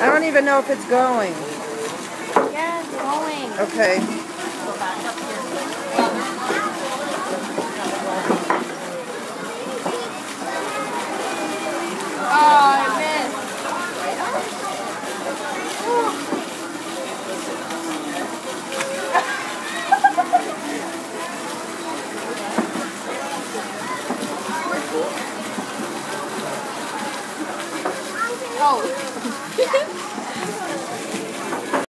I don't even know if it's going. Yeah, it's going. Okay. Go back up here. Oh, Oh.